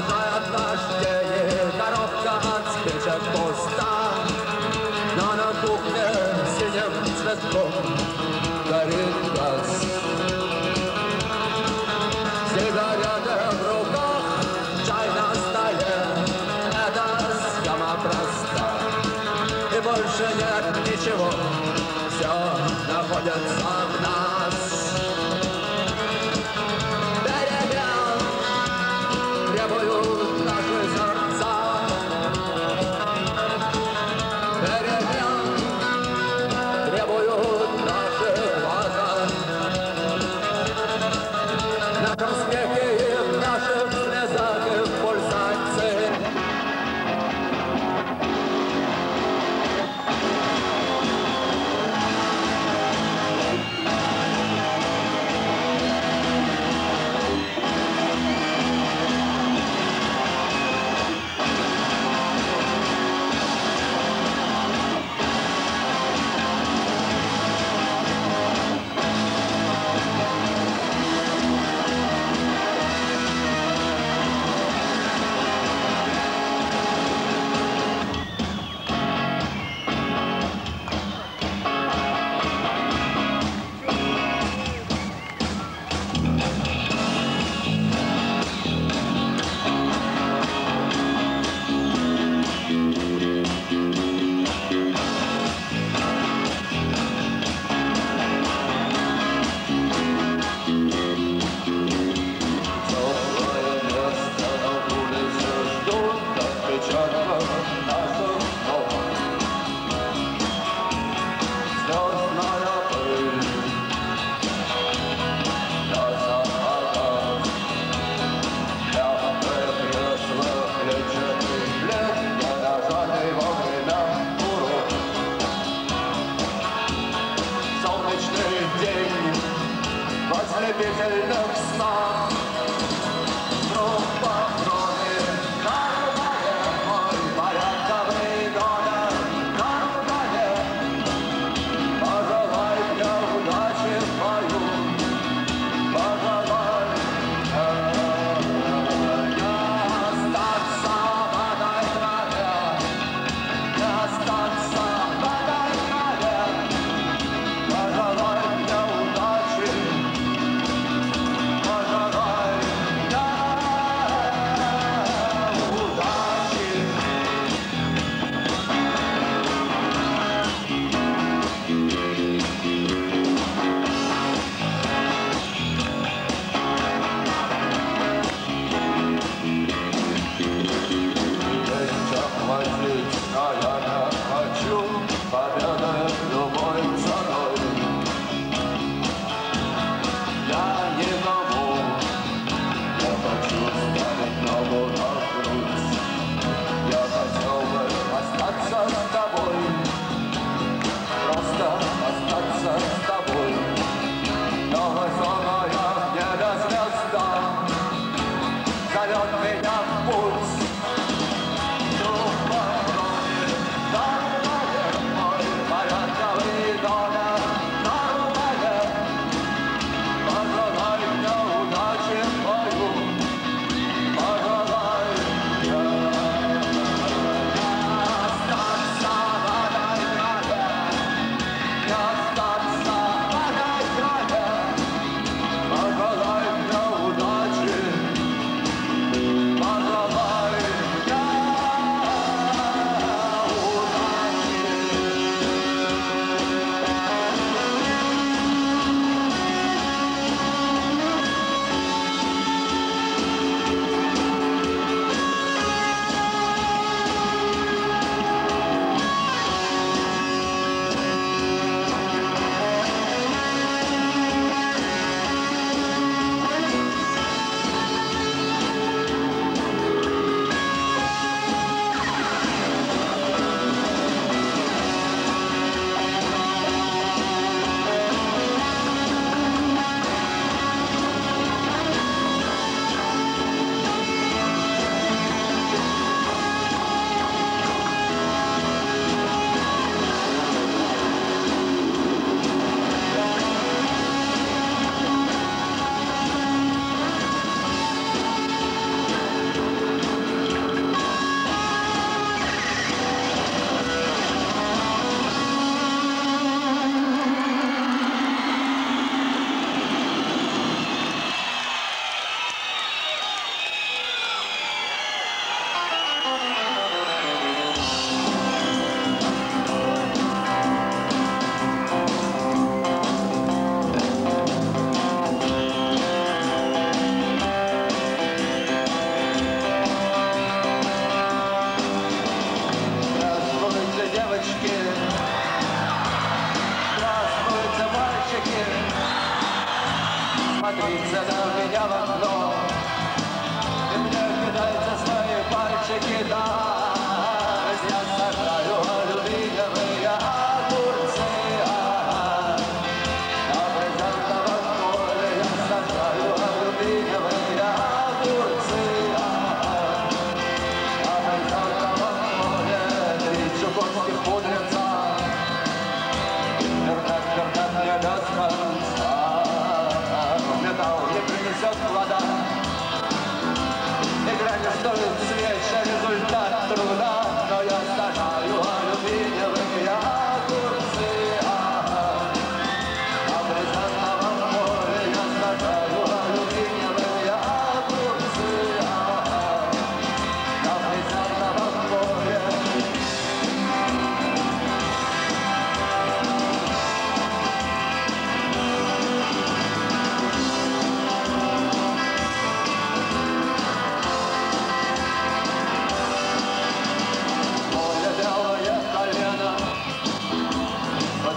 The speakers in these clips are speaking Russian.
Josiah.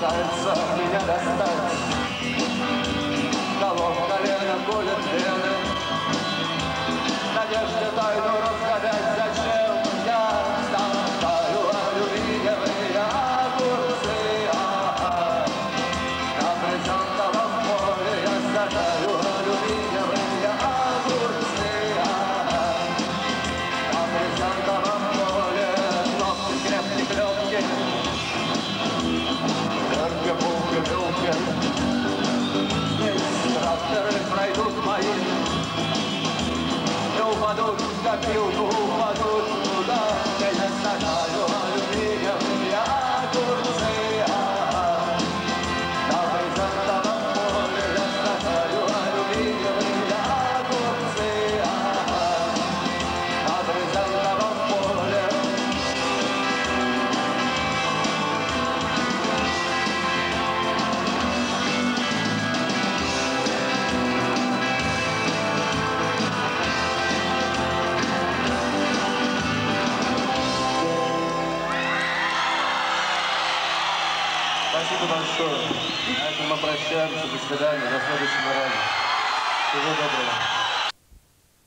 пытается меня достать. Колом колено колет вверх. got killed, the whole squad goes.